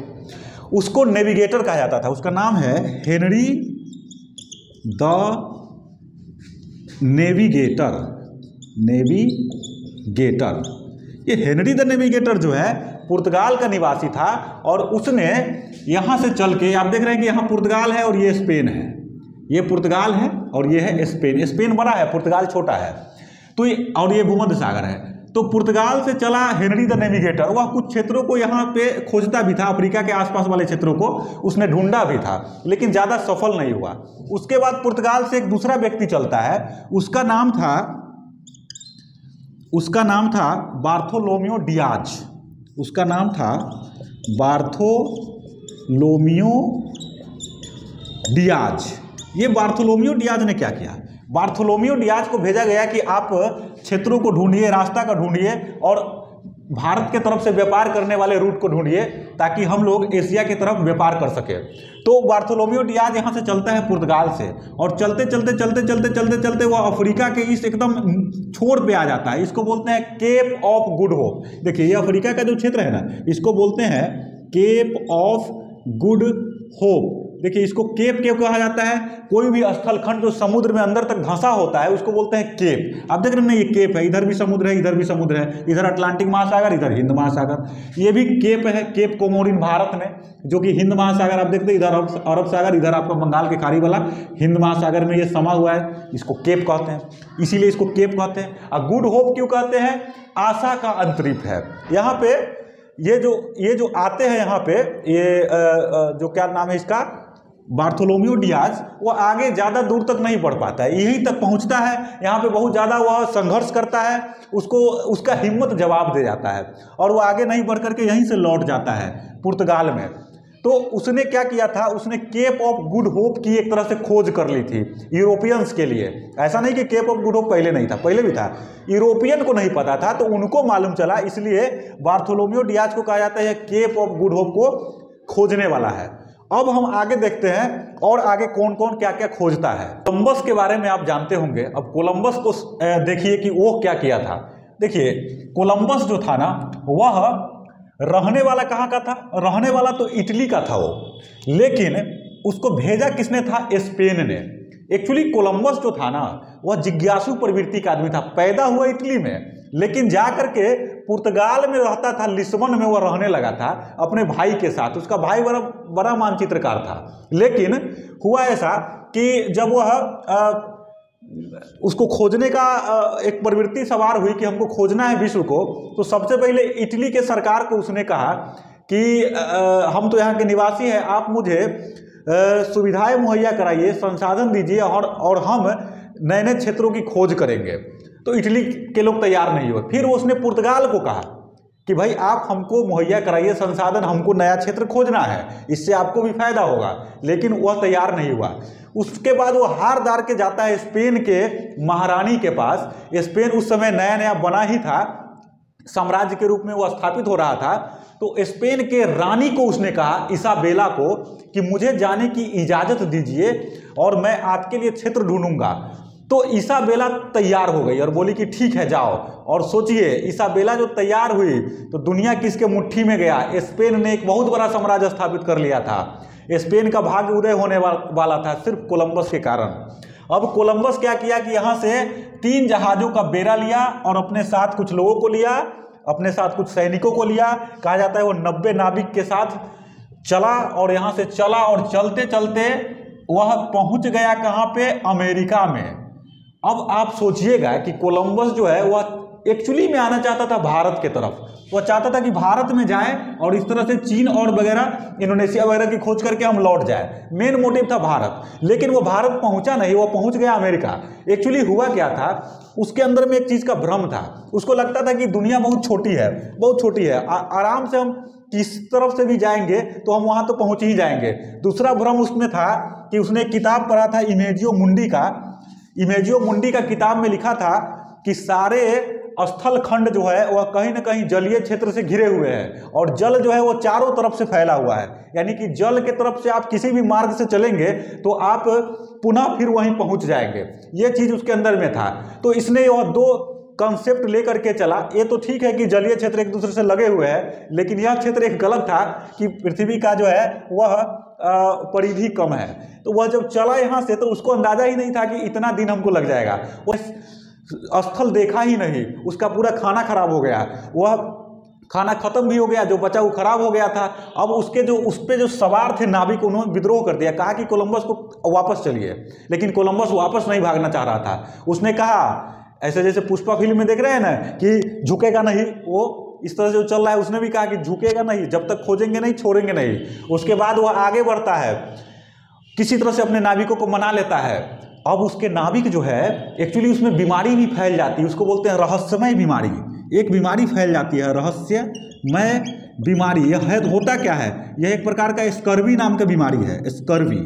उसको नेविगेटर कहा जाता था। उसका नाम है हेनरी द नेविगेटर। नेविगेटर। ये हेनरी द नेविगेटर जो है पुर्तगाल का निवासी था और उसने यहाँ से चल के, आप देख रहे हैं कि यहाँ पुर्तगाल है और ये स्पेन है। ये पुर्तगाल है और ये है स्पेन। स्पेन बड़ा है, पुर्तगाल छोटा है। तो ये, और ये भूमध्य सागर है। तो पुर्तगाल से चला हेनरी द नेविगेटर। वह कुछ क्षेत्रों को यहाँ पे खोजता भी था, अफ्रीका के आसपास वाले क्षेत्रों को उसने ढूंढा भी था, लेकिन ज़्यादा सफल नहीं हुआ। उसके बाद पुर्तगाल से एक दूसरा व्यक्ति चलता है, उसका नाम था, उसका नाम था बार्थोलोमियो डियाज। उसका नाम था बार्थोलोमियो डियाज। ये बार्थोलोमियो डियाज ने क्या किया? बार्थोलोमियो डियाज को भेजा गया कि आप क्षेत्रों को ढूंढिए, रास्ता का ढूंढिए और भारत के तरफ़ से व्यापार करने वाले रूट को ढूंढिए ताकि हम लोग एशिया की तरफ़ व्यापार कर सके। तो बार्थोलोमियो डियाज यहाँ से चलता है पुर्तगाल से और चलते चलते चलते चलते चलते चलते वह अफ्रीका के इस एकदम छोर पे आ जाता है। इसको बोलते हैं केप ऑफ़ गुड होप। देखिए, ये अफ्रीका का जो क्षेत्र है ना, इसको बोलते हैं केप ऑफ़ गुड होप। देखिए, इसको केप क्यों कहा जाता है। कोई भी स्थल, खंड जो समुद्र में अंदर तक धंसा होता है, उसको बोलते हैं केप। आप देख रहे हैं, ये केप है, इधर भी समुद्र है, इधर भी समुद्र है। इधर अटलांटिक महासागर, इधर हिंद महासागर। ये भी केप है, केप कोमोरिन भारत में, जो कि हिंद महासागर, आप देखते हैं, इधर अरब सागर, इधर आपका बंगाल के खाड़ी वाला हिंद महासागर में ये समा हुआ है, इसको केप कहते हैं। इसीलिए इसको केप कहते हैं। और गुड होप क्यों कहते हैं? आशा का अंतरिप है। यहाँ पे ये जो ये जो आते हैं, यहाँ पे, ये जो क्या नाम है इसका? बार्थोलोमियो डियाज, वो आगे ज़्यादा दूर तक नहीं बढ़ पाता है। यहीं तक पहुँचता है, यहाँ पे बहुत ज़्यादा वह संघर्ष करता है, उसको, उसका हिम्मत जवाब दे जाता है और वो आगे नहीं बढ़ करके यहीं से लौट जाता है, पुर्तगाल में। तो उसने क्या किया था? उसने केप ऑफ़ गुड होप की एक तरह से खोज कर ली थी यूरोपियंस के लिए। ऐसा नहीं कि केप ऑफ़ गुड होप पहले नहीं था, पहले भी था। यूरोपियन को नहीं पता था तो उनको मालूम चला, इसलिए बार्थोलोमियो डियाज को कहा जाता है केप ऑफ़ गुड होप को खोजने वाला है। अब हम आगे देखते हैं और आगे कौन कौन क्या क्या खोजता है। कोलंबस के बारे में आप जानते होंगे। अब कोलंबस को देखिए कि वो क्या किया था। देखिए कोलंबस जो था ना, वह रहने वाला कहाँ का था? रहने वाला तो इटली का था वो। लेकिन उसको भेजा किसने था? स्पेन ने। एक्चुअली कोलंबस जो था ना वह जिज्ञासु प्रवृत्ति का आदमी था। पैदा हुआ इटली में, लेकिन जा करके पुर्तगाल में रहता था, लिस्बन में वह रहने लगा था, अपने भाई के साथ। उसका भाई बड़ा बड़ा मानचित्रकार था। लेकिन हुआ ऐसा कि जब वह उसको खोजने का एक प्रवृत्ति सवार हुई कि हमको खोजना है विश्व को तो सबसे पहले इटली के सरकार को उसने कहा कि हम तो यहाँ के निवासी हैं, आप मुझे सुविधाएँ मुहैया कराइए, संसाधन दीजिए, और और हम नए नए क्षेत्रों की खोज करेंगे। तो इटली के लोग तैयार नहीं हुए। फिर उसने पुर्तगाल को कहा कि भाई, आप हमको मुहैया कराइए, संसाधन, हमको नया क्षेत्र खोजना है। इससे आपको भी फ़ायदा होगा। लेकिन वह तैयार नहीं हुआ। उसके बाद वो हार दार के जाता है स्पेन के महारानी के पास। स्पेन उस समय नया नया बना ही था। साम्राज्य के रूप में वो स्थापित हो रहा था। तो स्पेन के रानी को उसने कहा, इसाबेला को, कि मुझे जाने की इजाज़त दीजिए और मैं आपके लिए क्षेत्र ढूंढूँगा। तो ईसाबेला तैयार हो गई और बोली कि ठीक है, जाओ। और सोचिए, ईसाबेला जो तैयार हुई तो दुनिया किसके मुट्ठी में गया? स्पेन ने एक बहुत बड़ा साम्राज्य स्थापित कर लिया था। स्पेन का भाग्य उदय होने वाला था सिर्फ़ कोलंबस के कारण। अब कोलंबस क्या किया कि यहाँ से तीन जहाज़ों का बेरा लिया और अपने साथ कुछ लोगों को लिया, अपने साथ कुछ सैनिकों को लिया। कहा जाता है वो नब्बे नाविक के साथ चला और यहाँ से चला और चलते चलते वह पहुँच गया कहाँ पे? अमेरिका में। अब आप सोचिएगा कि कोलंबस जो है वह एक्चुअली में आना चाहता था भारत के तरफ़। वह चाहता था कि भारत में जाए और इस तरह से चीन और वगैरह इंडोनेशिया वगैरह की खोज करके हम लौट जाए। मेन मोटिव था भारत। लेकिन वो भारत पहुँचा नहीं वो पहुँच गया अमेरिका। एक्चुअली हुआ क्या था? उसके अंदर में एक चीज़ का भ्रम था। उसको लगता था कि दुनिया बहुत छोटी है बहुत छोटी है। आ, आराम से हम किस तरफ़ से भी जाएँगे तो हम वहाँ तो पहुँच ही जाएँगे। दूसरा भ्रम उसमें था कि उसने किताब पढ़ा था इमेजियो मुंडी का। इमेजियो मुंडी का किताब में लिखा था कि सारे स्थल खंड जो है, वह कहीं ना कहीं जलीय क्षेत्र से घिरे हुए हैं और जल जो है, वो चारों तरफ़ से फैला हुआ है। यानी कि जल के तरफ़ से आप किसी भी मार्ग से चलेंगे तो आप पुनः फिर वहीं पहुँच जाएँगे। ये चीज़ उसके अंदर में था। तो इसने वह दो कंसेप्ट लेकर के चला। ये तो ठीक है कि जलीय क्षेत्र एक दूसरे से लगे हुए हैं, लेकिन यह क्षेत्र एक गलत था कि पृथ्वी का जो है, वह परिधि कम है। तो वह जब चला यहाँ से तो उसको अंदाज़ा ही नहीं था कि इतना दिन हमको लग जाएगा। वह स्थल देखा ही नहीं। उसका पूरा खाना खराब हो गया। वह खाना खत्म भी हो गया, जो बचा वो खराब हो गया था। अब उसके जो, उस पर जो सवार थे नाविक उन्होंने विद्रोह कर दिया। कहा कि कोलंबस को वापस चलिए। लेकिन कोलंबस वापस नहीं भागना चाह रहा था। उसने कहा, ऐसे जैसे पुष्पा फ़िल्म में देख रहे हैं ना, कि झुकेगा नहीं, वो इस तरह से जो चल रहा है, उसने भी कहा कि झुकेगा नहीं, जब तक खोजेंगे नहीं, छोड़ेंगे नहीं। उसके बाद वह आगे बढ़ता है, किसी तरह से अपने नाविकों को मना लेता है। अब उसके नाविक जो है एक्चुअली उसमें बीमारी भी फैल जाती है, उसको बोलते हैं रहस्यमय बीमारी। एक बीमारी फैल जाती है, रहस्यमय बीमारी। यह है, होता क्या है? यह एक प्रकार का स्कर्वी नाम का बीमारी है, स्कर्वी।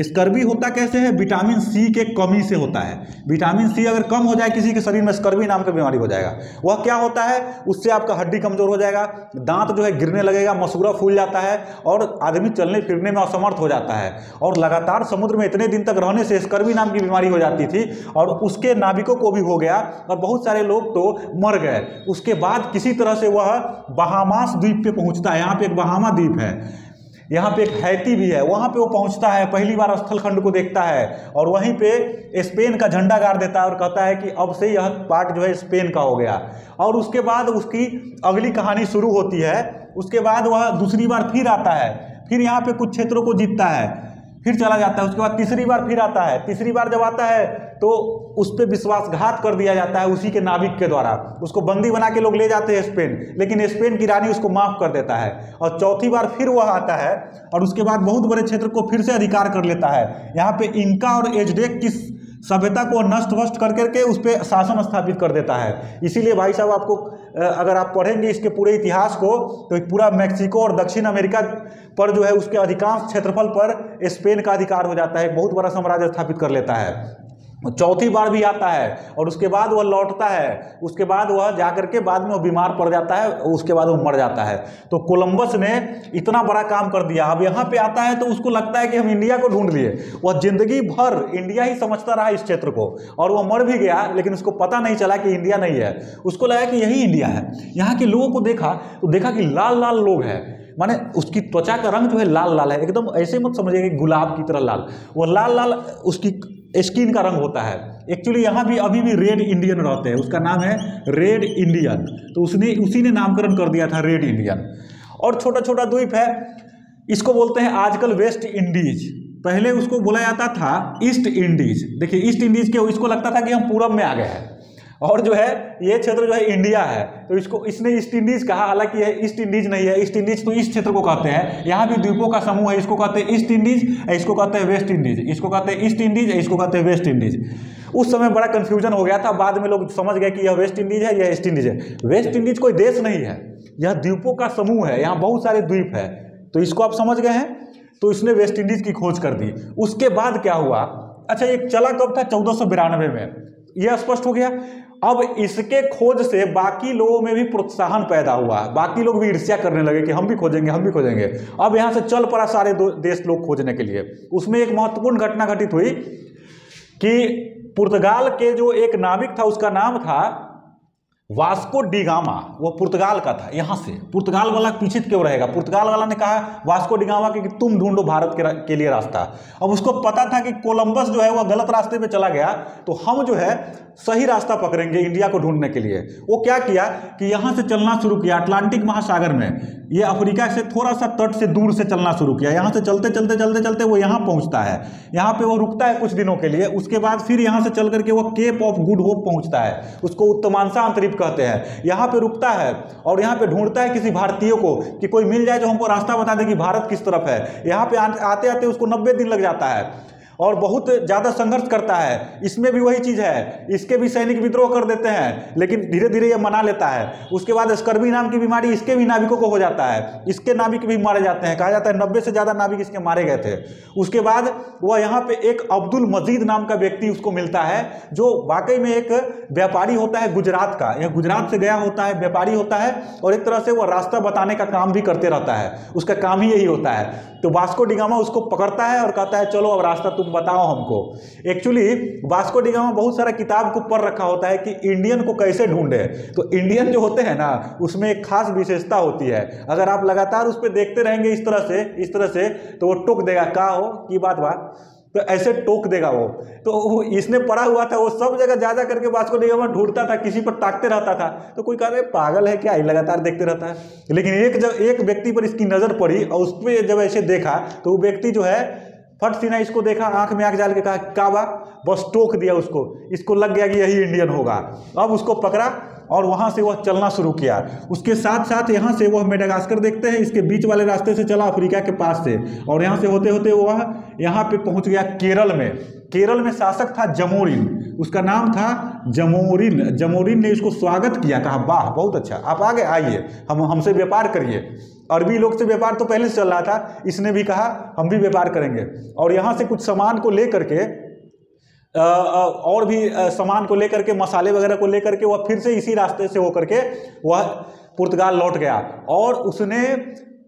स्कर्वी होता कैसे है? विटामिन सी के कमी से होता है। विटामिन सी अगर कम हो जाए किसी के शरीर में, स्कर्वी नाम का बीमारी हो जाएगा। वह क्या होता है? उससे आपका हड्डी कमज़ोर हो जाएगा, दांत जो है गिरने लगेगा, मसूरा फूल जाता है और आदमी चलने फिरने में असमर्थ हो जाता है। और लगातार समुद्र में इतने दिन तक रहने से स्कर्वी नाम की बीमारी हो जाती थी और उसके नाविकों को भी हो गया और बहुत सारे लोग तो मर गए। उसके बाद किसी तरह से वह बहामास द्वीप पे पहुँचता है। यहाँ पे एक बहामा द्वीप है। यहाँ पे एक हैती भी है, वहाँ पे वो पहुँचता है, पहली बार स्थलखंड को देखता है और वहीं पे स्पेन का झंडा गाड़ देता है और कहता है कि अब से यह पार्ट जो है स्पेन का हो गया। और उसके बाद उसकी अगली कहानी शुरू होती है, उसके बाद वह दूसरी बार फिर आता है, फिर यहाँ पे कुछ क्षेत्रों को जीतता है। फिर चला जाता है, उसके बाद तीसरी बार फिर आता है। तीसरी बार जब आता है तो उस पर विश्वासघात कर दिया जाता है उसी के नाविक के द्वारा। उसको बंदी बना के लोग ले जाते हैं स्पेन, लेकिन स्पेन की रानी उसको माफ़ कर देता है। और चौथी बार फिर वह आता है, और उसके बाद बहुत बड़े क्षेत्र को फिर से अधिकार कर लेता है। यहाँ पे इनका और एजडेक की सभ्यता को नष्ट वष्ट कर करके उस पर शासन स्थापित कर देता है। इसीलिए भाई साहब आपको अगर आप पढ़ेंगे इसके पूरे इतिहास को तो पूरा मैक्सिको और दक्षिण अमेरिका पर जो है उसके अधिकांश क्षेत्रफल पर स्पेन का अधिकार हो जाता है बहुत बड़ा साम्राज्य स्थापित कर लेता है। चौथी बार भी आता है और उसके बाद वह लौटता है, उसके बाद वह जाकर के बाद में वो बीमार पड़ जाता है, उसके बाद वो मर जाता है। तो कोलंबस ने इतना बड़ा काम कर दिया। अब यहाँ पे आता है तो उसको लगता है कि हम इंडिया को ढूंढ लिए। वह ज़िंदगी भर इंडिया ही समझता रहा इस क्षेत्र को और वह मर भी गया, लेकिन उसको पता नहीं चला कि इंडिया नहीं है। उसको लगा कि यही इंडिया है। यहाँ के लोगों को देखा तो देखा कि लाल लाल लोग हैं। माने उसकी त्वचा का रंग जो है लाल लाल है। एकदम ऐसे मत समझिए कि गुलाब की तरह लाल। वो लाल लाल, उसकी स्किन का रंग होता है। एक्चुअली यहाँ भी, अभी भी रेड इंडियन रहते हैं। उसका नाम है रेड इंडियन तो उसने, उसी ने नामकरण कर दिया था रेड इंडियन और छोटा छोटा द्वीप है। इसको बोलते हैं आजकल वेस्ट इंडीज पहले उसको बोला जाता था ईस्ट इंडीज देखिए ईस्ट इंडीज के, इसको लगता था कि हम पूरब में आ गए हैं। और जो है, ये क्षेत्र जो है इंडिया है। तो इसको, इसने ईस्ट इंडीज कहा, हालाँकि यह ईस्ट इंडीज नहीं है। ईस्ट इंडीज तो इस क्षेत्र को कहते हैं। यहाँ भी द्वीपों का समूह है, इसको कहते हैं ईस्ट इंडीज इसको कहते हैं वेस्ट इंडीज इसको कहते हैं ईस्ट इंडीज इसको कहते हैं वेस्ट इंडीज उस समय बड़ा कंफ्यूजन हो गया था, बाद में लोग समझ गए कि यह वेस्ट इंडीज है, यह ईस्ट इंडीज है। वेस्ट इंडीज कोई देश नहीं है, यह द्वीपों का समूह है, यहाँ बहुत सारे द्वीप है। तो इसको आप समझ गए हैं? तो इसने वेस्ट इंडीज की खोज कर दी। उसके बाद क्या हुआ? अच्छा ये चला कब था? चौदह में। यह स्पष्ट हो गया। अब इसके खोज से बाकी लोगों में भी प्रोत्साहन पैदा हुआ। बाकी लोग भी ईर्ष्या करने लगे कि हम भी खोजेंगे, हम भी खोजेंगे। अब यहाँ से चल पड़ा सारे देश लोग खोजने के लिए। उसमें एक महत्वपूर्ण घटना घटित हुई कि पुर्तगाल के जो एक नाविक था, उसका नाम था वास्को डिगामा वो पुर्तगाल का था यहाँ से। पुर्तगाल वाला पीछे क्यों रहेगा? पुर्तगाल वाला ने कहा वास्को डिगामा कि तुम ढूंढो भारत के, के लिए रास्ता। अब उसको पता था कि कोलंबस जो है वह गलत रास्ते पे चला गया तो हम जो है सही रास्ता पकड़ेंगे इंडिया को ढूँढने के लिए। वो क्या किया कि यहाँ से चलना शुरू किया अटलांटिक महासागर में। ये अफ्रीका से थोड़ा सा तट से दूर से चलना शुरू किया। यहाँ से चलते चलते चलते चलते वो यहाँ पहुँचता है। यहाँ पे वो रुकता है कुछ दिनों के लिए, उसके बाद फिर यहाँ से चल करके वो केप ऑफ़ गुड होप पहुँचता है। उसको उत्तमांसा अंतरिप कहते हैं। यहाँ पे रुकता है और यहाँ पे ढूंढता है किसी भारतीय को कि कोई मिल जाए जो हमको रास्ता बता दे कि भारत किस तरफ़ है। यहाँ पे आते आते उसको नब्बे दिन लग जाता है। और बहुत ज़्यादा संघर्ष करता है। इसमें भी वही चीज़ है। इसके भी सैनिक विद्रोह कर देते हैं, लेकिन धीरे धीरे ये मना लेता है। उसके बाद स्कर्बी नाम की बीमारी इसके भी नाविकों को हो जाता है। इसके नाविक भी मारे जाते हैं। कहा जाता है नब्बे से ज़्यादा नाविक इसके मारे गए थे। उसके बाद वह यहाँ पे एक अब्दुल मजीद नाम का व्यक्ति उसको मिलता है, जो वाकई में एक व्यापारी होता है गुजरात का। यह गुजरात से गया होता है, व्यापारी होता है और एक तरह से वह रास्ता बताने का काम भी करते रहता है। उसका काम ही यही होता है। तो वास्को डिगामा उसको पकड़ता है और कहता है, चलो, अब रास्ता तुम बताओ हमको। एक्चुअली वास्को डिगामा बहुत सारा किताब को पढ़ रखा होता है कि इंडियन को कैसे ढूंढे। तो इंडियन जो होते हैं ना, उसमें एक खास विशेषता होती है। अगर आप लगातार उस पर देखते रहेंगे इस तरह से, इस तरह से तो वो टोक देगा, का हो? की बात बात? तो ऐसे टोक देगा वो। तो वो इसने पढ़ा हुआ था, वो सब जगह जा जा करके वास्को डिगामा ढूंढता था, किसी पर ताकते रहता था। तो कोई कह रहे पागल है क्या? लगातार देखते रहता है। लेकिन एक जब एक व्यक्ति पर इसकी नज़र पड़ी और उस पर जब ऐसे देखा तो वो व्यक्ति जो है फट सीना इसको देखा, आँख में आँख जाल के कहा काबा बस टोक दिया उसको। इसको लग गया कि यही इंडियन होगा। अब उसको पकड़ा और वहाँ से वह चलना शुरू किया। उसके साथ साथ यहाँ से वह मेडागास्कर देखते हैं, इसके बीच वाले रास्ते से चला अफ्रीका के पास से। और यहाँ से होते होते वह यहाँ पे पहुँच गया केरल में। केरल में शासक था जमोरिन। उसका नाम था जमोरिन। जमोरिन ने इसको स्वागत किया, कहा, वाह, बहुत अच्छा। आप आगे आइए। हम, हमसे व्यापार करिए। अरबी लोग से व्यापार तो पहले से चल रहा था, इसने भी कहा, हम भी व्यापार करेंगे। और यहाँ से कुछ सामान को लेकर के और भी सामान को लेकर के, मसाले वगैरह को लेकर के, वह फिर से इसी रास्ते से होकर के वह पुर्तगाल लौट गया। और उसने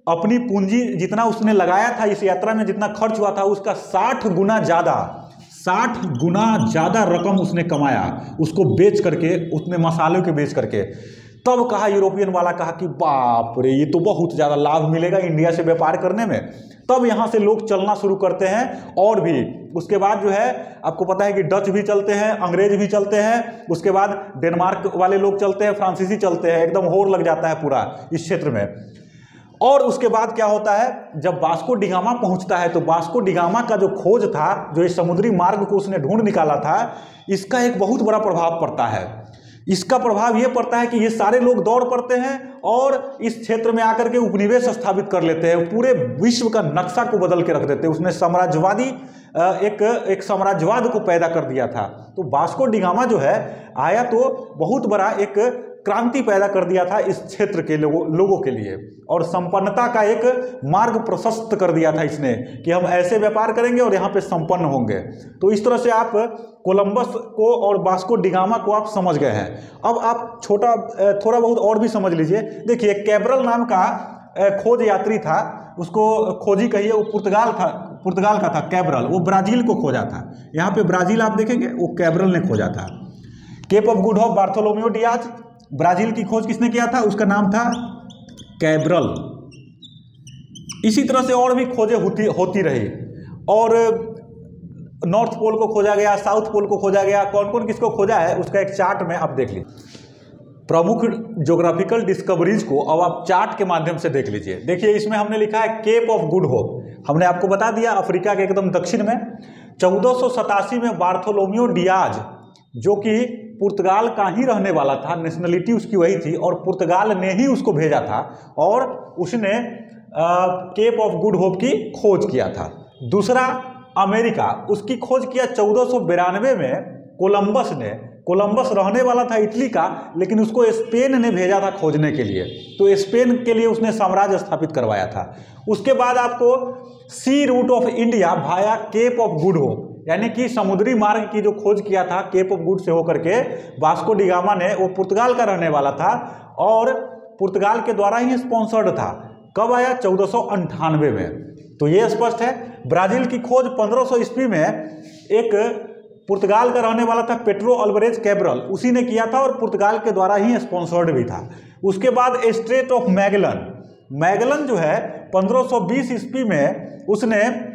अपनी पूंजी जितना उसने लगाया था, इस यात्रा में जितना खर्च हुआ था, उसका साठ गुना ज़्यादा, साठ गुना ज़्यादा रकम उसने कमाया। उसको बेच करके, उसने मसालों के बेच करके। तब कहा यूरोपियन वाला कहा कि बाप रे, ये तो बहुत ज़्यादा लाभ मिलेगा इंडिया से व्यापार करने में। तब यहाँ से लोग चलना शुरू करते हैं और भी। उसके बाद जो है, आपको पता है कि डच भी चलते हैं, अंग्रेज़ भी चलते हैं, उसके बाद डेनमार्क वाले लोग चलते हैं, फ्रांसीसी चलते हैं, एकदम होर लग जाता है पूरा इस क्षेत्र में। और उसके बाद क्या होता है, जब बास्को डिगामा पहुँचता है तो बास्को डिगामा का जो खोज था, जो इस समुद्री मार्ग को उसने ढूंढ निकाला था, इसका एक बहुत बड़ा प्रभाव पड़ता है। इसका प्रभाव ये पड़ता है कि ये सारे लोग दौड़ पड़ते हैं और इस क्षेत्र में आकर के उपनिवेश स्थापित कर लेते हैं। पूरे विश्व का नक्शा को बदल के रख देते हैं। उसने साम्राज्यवादी एक एक साम्राज्यवाद को पैदा कर दिया था। तो बास्को डिगामा जो है, आया तो बहुत बड़ा एक क्रांति पैदा कर दिया था इस क्षेत्र के लोगों लोगों के लिए। और संपन्नता का एक मार्ग प्रशस्त कर दिया था इसने कि हम ऐसे व्यापार करेंगे और यहाँ पे संपन्न होंगे। तो इस तरह से आप कोलंबस को और बास्को डिगामा को आप समझ गए हैं। अब आप छोटा थोड़ा बहुत और भी समझ लीजिए। देखिए, कैबरल नाम का खोज यात्री था। उसको खोजी कहिए, वो पुर्तगाल था, पुर्तगाल का था कैबरल। वो ब्राज़ील को खोजा था। यहाँ पे ब्राज़ील आप देखेंगे, वो कैब्रल ने खोजा था। Cape of Good of Bartholomew Dias Brazil की खोज किसने किया था? उसका नाम था कैब्रल। इसी तरह से और भी खोजें होती होती रही। और, नॉर्थ पोल को खोजा गया, साउथ पोल को खोजा गया। कौन कौन किसको खोजा है, उसका एक चार्ट में आप देख लीजिए। प्रमुख जोग्राफिकल डिस्कवरीज को अब आप चार्ट के माध्यम से देख लीजिए। देखिए, इसमें हमने लिखा है केप ऑफ़ गुड होप हमने आपको बता दिया अफ्रीका के एकदम दक्षिण में। चौदह में बार्थोलोमियो डियाज, जो कि पुर्तगाल का ही रहने वाला था नेशनलिटी उसकी वही थी और पुर्तगाल ने ही उसको भेजा था और उसने केप ऑफ़ गुड होप की खोज किया था। दूसरा अमेरिका, उसकी खोज किया चौदह में कोलंबस ने। कोलंबस रहने वाला था इटली का, लेकिन उसको स्पेन ने भेजा था खोजने के लिए। तो स्पेन के लिए उसने साम्राज्य स्थापित करवाया था। उसके बाद आपको सी रूट ऑफ़ इंडिया भाया केप ऑफ़ गुड होप यानी कि समुद्री मार्ग की जो खोज किया था केप ऑफ़ गुड से होकर के वास्को डिगामा ने, वो पुर्तगाल का रहने वाला था और पुर्तगाल के द्वारा ही स्पॉन्सर्ड था। कब आया? चौदह में। तो ये स्पष्ट है, ब्राज़ील की खोज 1500 ईस्वी में एक पुर्तगाल का रहने वाला था पेट्रो अल्वरेज कैबरल उसी ने किया था और पुर्तगाल के द्वारा ही स्पॉन्सर्ड भी था। उसके बाद स्ट्रेट ऑफ़ मैगलन मैगलन जो है 1520 ईस्वी में उसने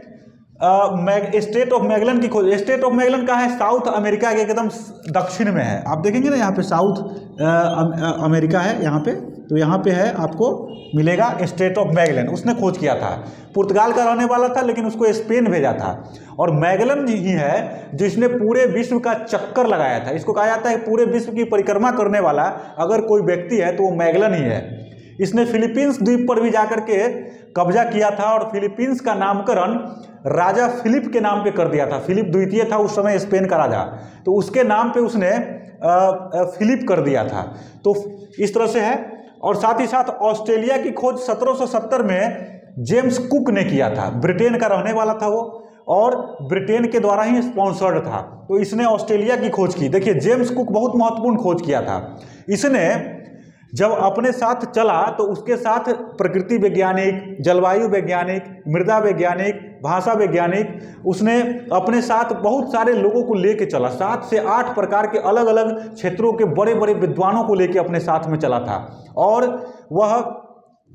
स्टेट ऑफ़ मैगलन की खोज स्टेट ऑफ़ मैगलन का है? साउथ अमेरिका के एकदम दक्षिण में है। आप देखेंगे ना यहाँ पे साउथ अमेरिका है यहाँ पे। तो यहाँ पे है, आपको मिलेगा स्टेट ऑफ़ मैगलन उसने खोज किया था। पुर्तगाल का रहने वाला था, लेकिन उसको स्पेन भेजा था। और मैगलन ही है जिसने पूरे विश्व का चक्कर लगाया था। इसको कहा जाता है पूरे विश्व की परिक्रमा करने वाला। अगर कोई व्यक्ति है तो वो मैगलन ही है। इसने फिलीपींस द्वीप पर भी जाकर के कब्जा किया था और फिलीपींस का नामकरण राजा फिलिप के नाम पे कर दिया था। फिलिप द्वितीय था उस समय स्पेन का राजा। तो उसके नाम पे उसने फिलिप कर दिया था। तो इस तरह से है। और साथ ही साथ ऑस्ट्रेलिया की खोज 1770 में जेम्स कुक ने किया था। ब्रिटेन का रहने वाला था वो और ब्रिटेन के द्वारा ही स्पॉन्सर्ड था। तो इसने ऑस्ट्रेलिया की खोज की। देखिए, जेम्स कुक बहुत महत्वपूर्ण खोज किया था। इसने जब अपने साथ चला तो उसके साथ प्रकृति वैज्ञानिक, जलवायु वैज्ञानिक, मृदा वैज्ञानिक, भाषा वैज्ञानिक, उसने अपने साथ बहुत सारे लोगों को लेके चला। सात से आठ प्रकार के अलग अलग क्षेत्रों के बड़े बड़े विद्वानों को लेके अपने साथ में चला था। और वह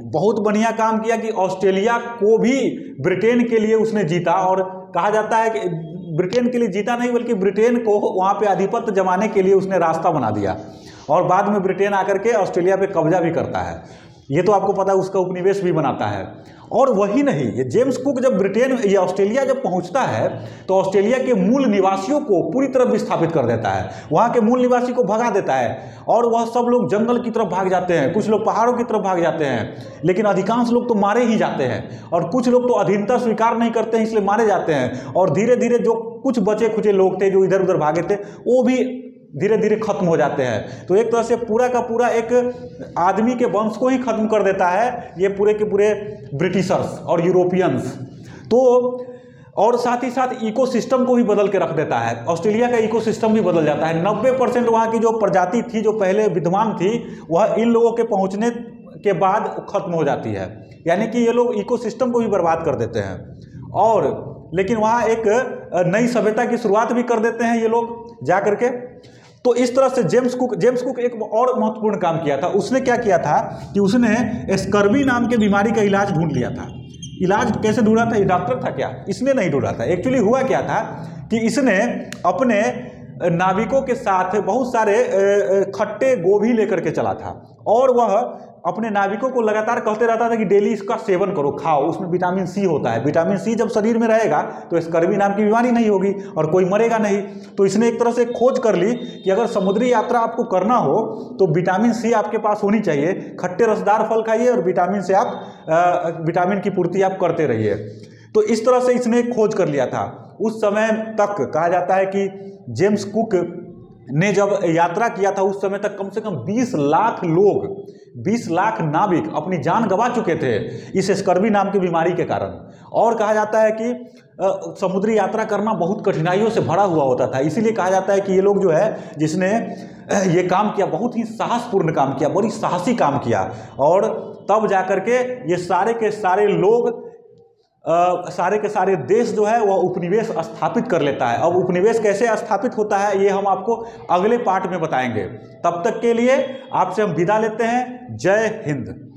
बहुत बढ़िया काम किया कि ऑस्ट्रेलिया को भी ब्रिटेन के लिए उसने जीता। और कहा जाता है कि ब्रिटेन के लिए जीता नहीं, बल्कि ब्रिटेन को वहाँ पे आधिपत्य जमाने के लिए उसने रास्ता बना दिया। और बाद में ब्रिटेन आकर के ऑस्ट्रेलिया पे कब्जा भी करता है। ये तो आपको पता है उसका उपनिवेश भी बनाता है। और वही नहीं, ये जेम्स कुक जब ब्रिटेन या ऑस्ट्रेलिया जब पहुँचता है तो ऑस्ट्रेलिया के मूल निवासियों को पूरी तरह विस्थापित कर देता है। वहाँ के मूल निवासी को भगा देता है और वह सब लोग जंगल की तरफ़ भाग जाते हैं, कुछ लोग पहाड़ों की तरफ़ भाग जाते हैं, लेकिन अधिकांश लोग तो मारे ही जाते हैं और कुछ लोग तो अधीनता स्वीकार नहीं करते हैं, इसलिए मारे जाते हैं। और धीरे धीरे जो कुछ बचे खुचे लोग थे, जो इधर उधर भागे थे, वो भी धीरे धीरे खत्म हो जाते हैं। तो एक तरह से पूरा का पूरा एक आदमी के वंश को ही खत्म कर देता है ये पूरे के पूरे ब्रिटिशर्स और यूरोपियंस। तो और साथ ही साथ इकोसिस्टम को भी बदल के रख देता है। ऑस्ट्रेलिया का इकोसिस्टम भी बदल जाता है। नब्बे परसेंट वहाँ की जो प्रजाति थी, जो पहले विद्वान थी, वह इन लोगों के पहुँचने के बाद खत्म हो जाती है। यानी कि ये लोग इकोसिस्टम को भी बर्बाद कर देते हैं। और लेकिन वहाँ एक नई सभ्यता की शुरुआत भी कर देते हैं ये लोग जा करके तो इस तरह से जेम्स कुक जेम्स कुक एक और महत्वपूर्ण काम किया था। उसने क्या किया था कि उसने स्कर्वी नाम के बीमारी का इलाज ढूंढ लिया था। इलाज कैसे ढूंढा था? ये डॉक्टर था क्या? इसने नहीं ढूंढा था। एक्चुअली हुआ क्या था कि इसने अपने नाविकों के साथ बहुत सारे खट्टे गोभी लेकर के चला था। और वह अपने नाविकों को लगातार कहते रहता था कि डेली इसका सेवन करो, खाओ, उसमें विटामिन सी होता है। विटामिन सी जब शरीर में रहेगा तो स्कर्वी नाम की बीमारी नहीं होगी और कोई मरेगा नहीं। तो इसने एक तरह से खोज कर ली कि अगर समुद्री यात्रा आपको करना हो तो विटामिन सी आपके पास होनी चाहिए। खट्टे रसदार फल खाइए और विटामिन से आप विटामिन की पूर्ति आप करते रहिए। तो इस तरह से इसने खोज कर लिया था। उस समय तक कहा जाता है कि जेम्स कुक ने जब यात्रा किया था, उस समय तक कम से कम 20 लाख लोग 20 लाख नाविक अपनी जान गंवा चुके थे इस स्कर्वी नाम की बीमारी के कारण। और कहा जाता है कि समुद्री यात्रा करना बहुत कठिनाइयों से भरा हुआ होता था। इसीलिए कहा जाता है कि ये लोग जो है, जिसने ये काम किया, बहुत ही साहसपूर्ण काम किया, बड़ी साहसी काम किया। और तब जाकर के ये सारे के सारे लोग सारे के सारे देश जो है वह उपनिवेश स्थापित कर लेता है। अब उपनिवेश कैसे स्थापित होता है, ये हम आपको अगले पार्ट में बताएँगे। तब तक के लिए आपसे हम विदा लेते हैं। जय हिंद।